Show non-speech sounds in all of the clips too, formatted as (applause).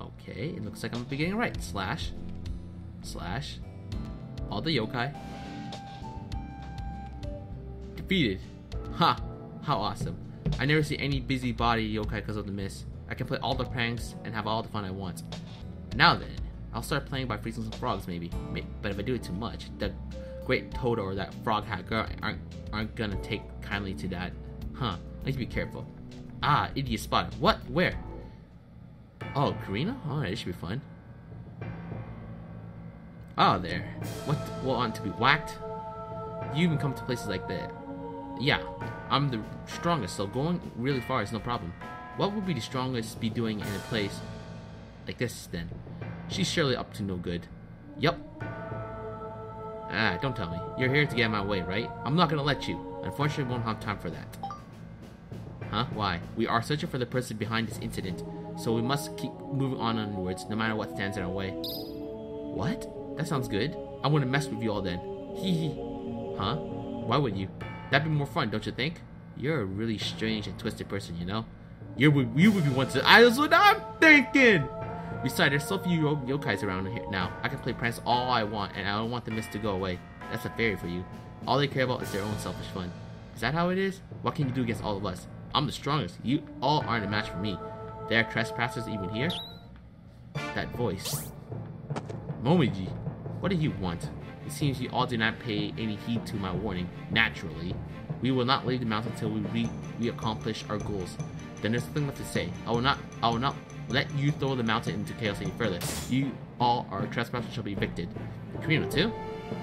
Okay, it looks like I'm beginning right. Slash. Slash. All the yokai. Defeated. Ha! How awesome. I never see any busybody yokai because of the miss. I can play all the pranks and have all the fun I want. Now then, I'll start playing by freezing some frogs maybe. But if I do it too much, the great Toto or that frog hat girl aren't, aren't gonna take kindly to that. Huh, I need to be careful. Ah, idiot spot. What? Where? Oh, Cirno? Alright, it should be fun. Oh, there. What? Want to be whacked? You even come to places like that. Yeah, I'm the strongest, so going really far is no problem. What would be the strongest be doing in a place like this, then? She's surely up to no good. Yup. Ah, don't tell me. You're here to get in my way, right? I'm not gonna let you. Unfortunately, won't have time for that. Huh? Why? We are searching for the person behind this incident, so we must keep moving on onwards, no matter what stands in our way. What? That sounds good. I want to mess with you all then. Hee hee. Huh? Why would you? That'd be more fun, don't you think? You're a really strange and twisted person, you know? You would, you would be one to. I was what I'm thinking! Besides, there's so few yokais around here now. I can play pranks all I want, and I don't want the mist to go away. That's a fairy for you. All they care about is their own selfish fun. Is that how it is? What can you do against all of us? I'm the strongest. You all aren't a match for me. There are trespassers even here? That voice. Momiji, what do you want? It seems you all do not pay any heed to my warning. Naturally. We will not leave the mountain until we, we accomplish our goals. Then there's nothing left to say. I will not I will not let you throw the mountain into chaos any further. You all are trespassers shall be evicted. Cirno too?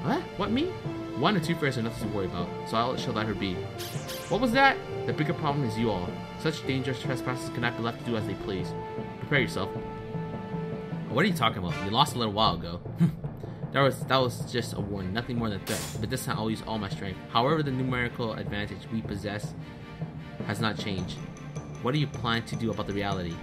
What? What me? One or two fairies are nothing to worry about, so I shall let her be. What was that? The bigger problem is you all. Such dangerous trespassers cannot be left to do as they please. Prepare yourself. What are you talking about? You lost a little while ago. (laughs) that was that was just a warning, nothing more than a threat. But this time I'll use all my strength. However, the numerical advantage we possess has not changed. What do you plan to do about the reality?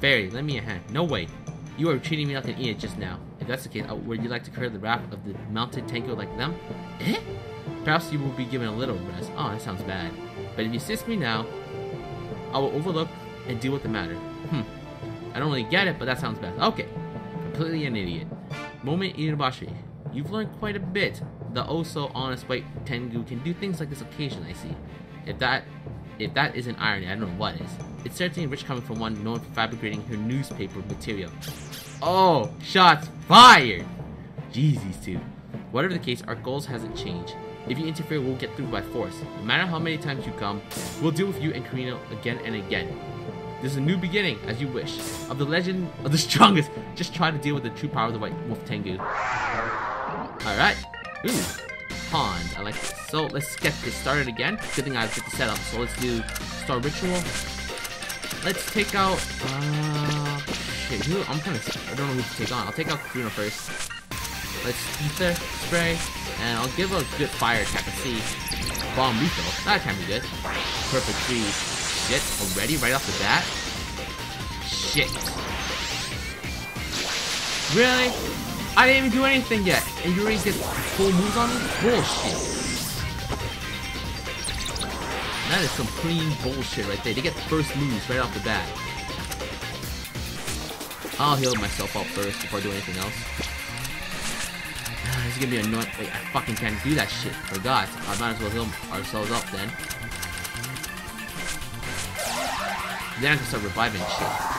Fairy, lend me a hand. No way. You are treating me like an idiot just now. If that's the case, uh, would you like to curb the wrath of the mounted Tengu like them? Eh? Perhaps you will be given a little rest. Oh, that sounds bad. But if you assist me now, I will overlook and deal with the matter. Hmm. I don't really get it, but that sounds bad. Okay. Completely an idiot. Momiji Inubashiri. You've learned quite a bit. The oh so honest white Tengu can do things like this occasionally, I see. If that if that isn't irony, I don't know what is. It's certainly rich coming from one known for fabricating her newspaper material. Oh, shots fired! Jeez, two. Whatever the case, our goals hasn't changed. If you interfere, we'll get through by force. No matter how many times you come, we'll deal with you and Cirno again and again. There's a new beginning, as you wish. Of the legend of the (laughs) strongest, just try to deal with the true power of the White Wolf Tengu. Alright. Ooh. Pond. I like this. So let's get this started again. Good thing I have the setup. So let's do Star Ritual. Let's take out... Uh, shit, who, I'm trying to... I don't know who to take on. I'll take out Cirno first. Let's Ether Spray. And I'll give a good fire attack. Let's see. Bomb refill. That can be good. Perfect freeze. Shit, already? Right off the bat? Shit. Really? I didn't even do anything yet, and you already did full moves on me? Bullshit. That is some clean bullshit right there. They get the first moves right off the bat. I'll heal myself up first before I do anything else. (sighs) this is gonna be annoying. Wait, I fucking can't do that shit. Forgot. I might as well heal ourselves up then. Then I can start reviving shit.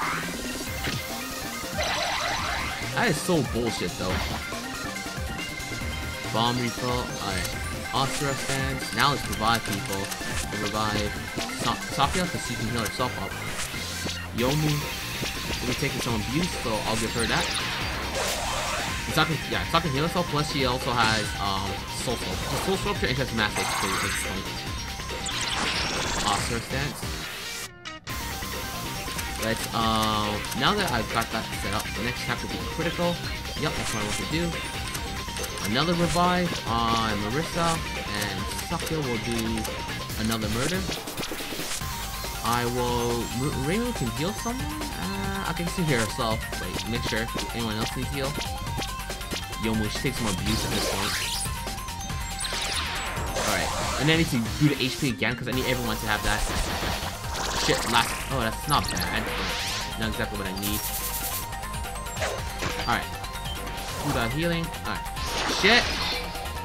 That is so bullshit though. Bomb refill. Alright. Asura stands. Now let's revive people. Revive so Sakuya because she can heal herself up. Youmu will be taking some abuse, so I'll give her that. Sokka, yeah, can heal herself, plus she also has um, Soul Sculpture. Soul Sculpture and has Mass HP at this point. Asura. Let's, um, now that I've got that set up, the next step will be critical. Yep, that's what I want to do. Another revive on Marisa, and Sakuya will do another murder. I will... Rainbow can heal someone? Uh, I can see her herself. Wait, make sure anyone else needs heal. Youmu, she takes more abuse at this point. Alright, and then I need to do the HP again, because I need everyone to have that shit last. Oh, that's not bad. Not exactly what I need. Alright. Without healing. Alright. Shit!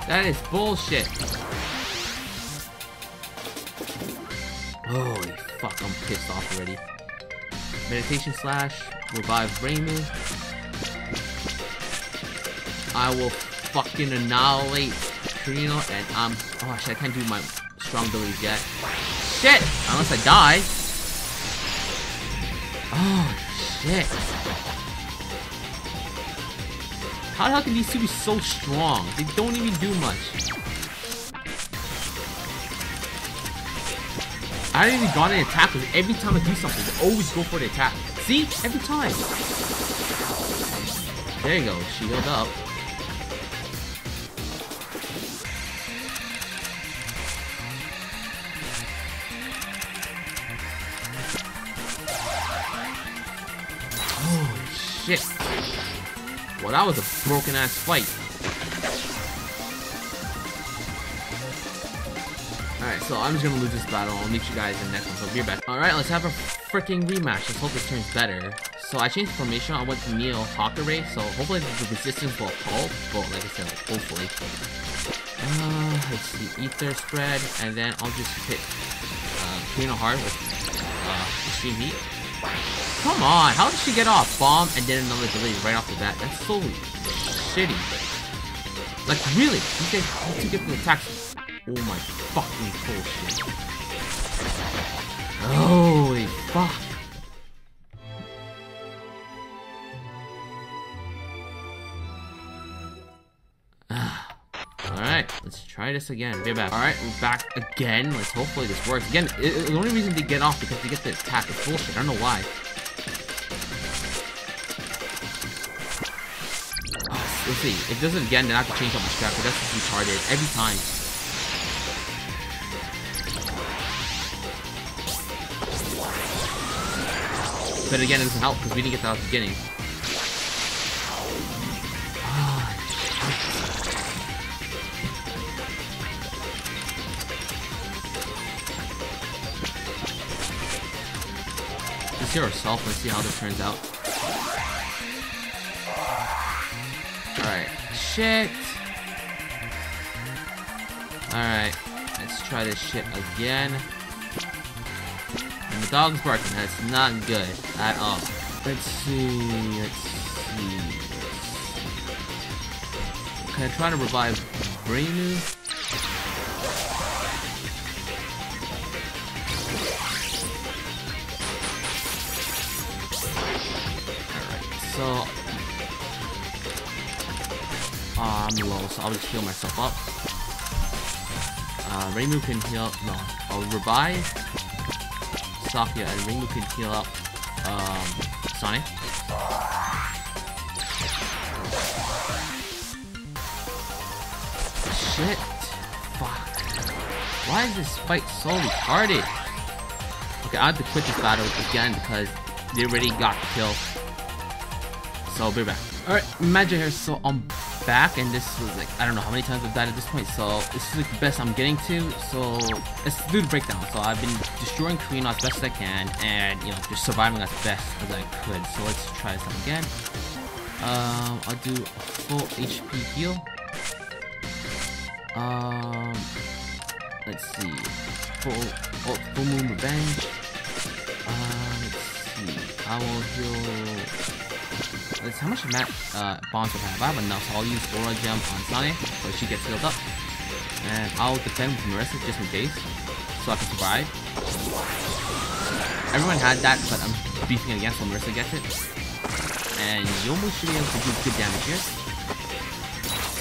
That is bullshit. Holy fuck, I'm pissed off already. Meditation slash, revive Reimu. I will fucking annihilate Cirno and I'm oh shit I can't do my strong abilities yet. Shit! Unless I die. Oh shit. How the hell can these two be so strong? They don't even do much. I haven't even gotten an attack because every time I do something, they always go for the attack. See? Every time. There you go. She healed up. Well, that was a broken ass fight. Alright, so I'm just gonna lose this battle. I'll meet you guys in the next one, so be back. Alright, let's have a freaking rematch. Let's hope this turns better. So I changed the formation. I went to Neo Hakurei, so hopefully the resistance will hold. Well, like I said, hopefully. Uh, let's see, Ether spread, and then I'll just hit uh, of Heart with uh, Extreme Heat. Come on, how did she get off? Bomb and then another ability right off the bat. That's so shitty. Like, really? You have two different attacks. Oh my fucking bullshit. Holy fuck. Ah. Alright, let's try this again. Be back. Alright, we're back again. Let's hopefully this works. Again, it, the only reason they get off because they get the attack. It's bullshit. I don't know why. Let's see. If it does it again, then I have to change up my strat, but that's just retarded. Every time. But again, it doesn't help because we didn't get that at the beginning. Ah, let's see herself and see how this turns out. Alright. Shit! Alright. Let's try this shit again. And the dog's barking. That's not good at all. Let's see. Let's see. Can I try to revive Reimu? So, uh, I'm low, so I'll just heal myself up. Uh, Reimu can heal. No, I'll revive Sakuya, and Reimu can heal up um, Sonic. Shit. Fuck. Why is this fight so retarded? Okay, I have to quit this battle again because they already got the kill. So, be back. Alright, Magi here, so I'm back, and this was like, I don't know how many times I've died at this point, so this is like the best I'm getting to, so let's do the breakdown. So I've been destroying Cirno as best as I can, and, you know, just surviving as best as I could. So let's try this again. Um, I'll do a full HP heal. Um, let's see, full, oh, full moon revenge. Uh, let's see, I will heal Let's how much mat uh, bombs do I have? I have enough, so I'll use Aura Gem on Sonic so she gets healed up. And I'll defend with Marisa just in case, so I can survive. Everyone had that, but I'm beefing against again so Marisa gets it. And Youmu should be able to do good damage here.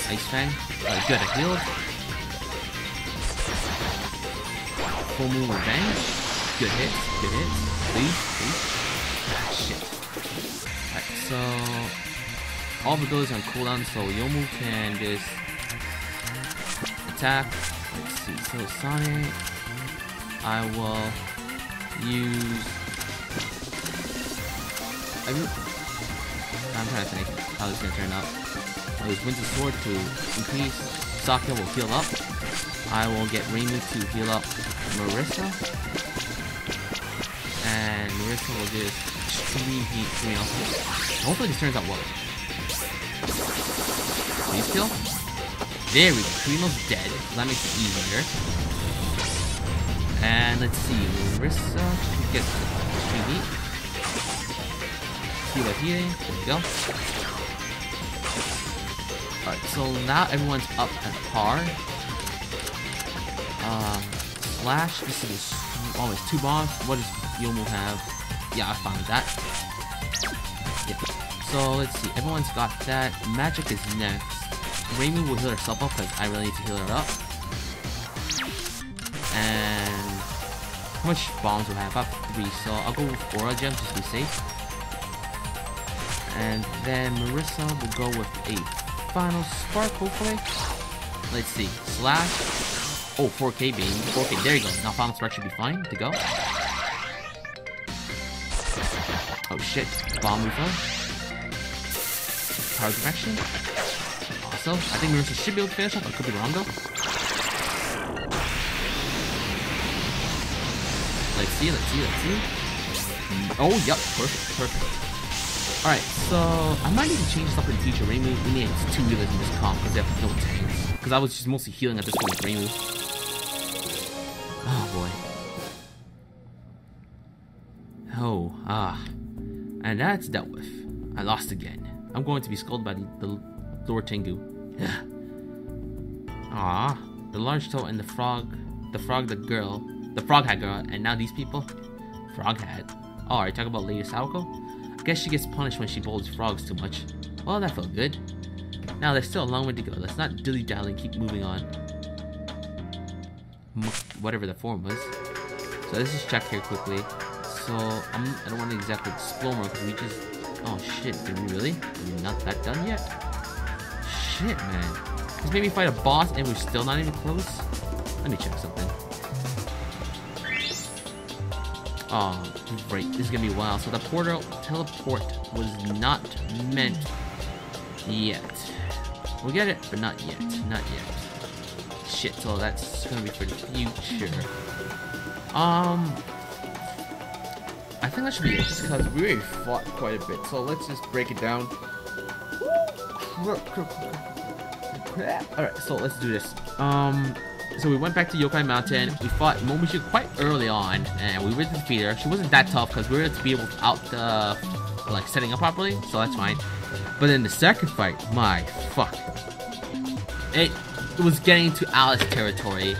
Ice Fang. Uh, good, I healed. Full Moon Revenge. Good hits, good hits. Please, please. So... All the abilities on cooldown, so Youmu can just... Attack. Let's see, so Sonic... I will use... I I'm trying to think how this is gonna turn out. I'll use Winter Sword to increase. Sakuya will heal up. I will get Reimu to heal up Marisa. And Marisa will just extreme heat Cirno. Hopefully this turns out well. Please kill. There we go. Cirno's dead. That makes it easier. And let's see. Marisa gets three heat. Heal healing. There we go. Alright, so now everyone's up at par. Um, Slash, this is always two bombs. What does Youmu have? Yeah, I found that. Yeah. So let's see, everyone's got that. Magic is next. Reimu will heal herself up because I really need to heal her up. And how much bombs do I have? About three, so I'll go with Aura Gem just to be safe. And then Marisa will go with a final spark, hopefully. Let's see. Slash. Oh, 4K beam. 4K, there you go. Now final spark should be fine to go. Oh shit. Bomb refill. Power direction. Also, I think Marisa should be able to finish off. I could be wrong though. Let's see, let's see, let's see. Oh, yep, perfect, perfect. Alright, so I might need to change stuff in the future. Rainbow, we need two healers in this comp because they have no tanks. Because I was just mostly healing at this point with Rainbow. Oh boy. Oh, ah. And that's dealt with. I lost again. I'm going to be scolded by the, the Lord Tengu. (sighs) Ah, the large toe and the frog, the frog, the girl, the frog hat girl, and now these people? Frog hat. Oh, are you talking about Lady Suwako? I guess she gets punished when she bowls frogs too much. Well, that felt good. Now, there's still a long way to go. Let's not dilly-dally and keep moving on. Whatever the form was. So let's just check here quickly. So, I'm, I don't want to exactly explore more because we just... Oh shit, did we really? Are we not that done yet? Shit, man. Made me fight a boss and we're still not even close? Let me check something. Oh, great. This is gonna be wild. So the portal teleport was not meant yet. We'll get it, but not yet. Not yet. Shit, so that's gonna be for the future. Um, I think that should be it, just because we already fought quite a bit. So let's just break it down. Alright, so let's do this. Um, so we went back to Yokai Mountain. We fought Momiji quite early on, and we were to defeat her. She wasn't that tough because we were able to be able to out the like setting up properly, so that's fine. But in the second fight, my fuck, it, it was getting to Alice territory.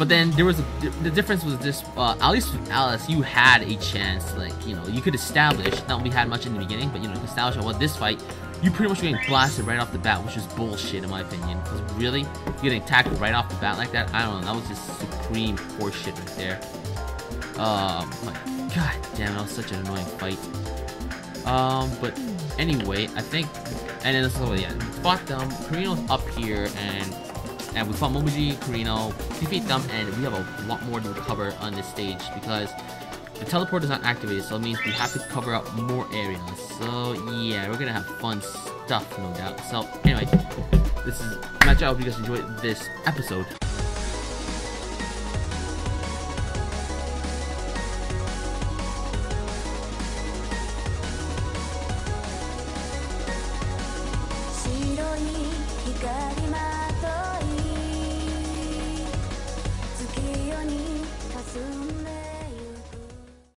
But then there was a, the difference was this. Uh, at least with Alice, you had a chance. Like you know, you could establish. Not we had much in the beginning, but you know, you could establish. Well, this fight, you pretty much getting blasted right off the bat, which is bullshit in my opinion. Because really, getting attacked right off the bat like that, I don't know, that was just supreme horseshit right there. Um, my god damn, that was such an annoying fight. Um, but anyway, I think, and then this is so yeah, fought them. Cirno's up here, and and we fought Momiji, Cirno, defeat them, and we have a lot more to cover on this stage because the teleport is not activated, so it means we have to cover up more areas. So yeah, we're gonna have fun stuff, no doubt. So anyway, this is Matcha. I hope you guys enjoyed this episode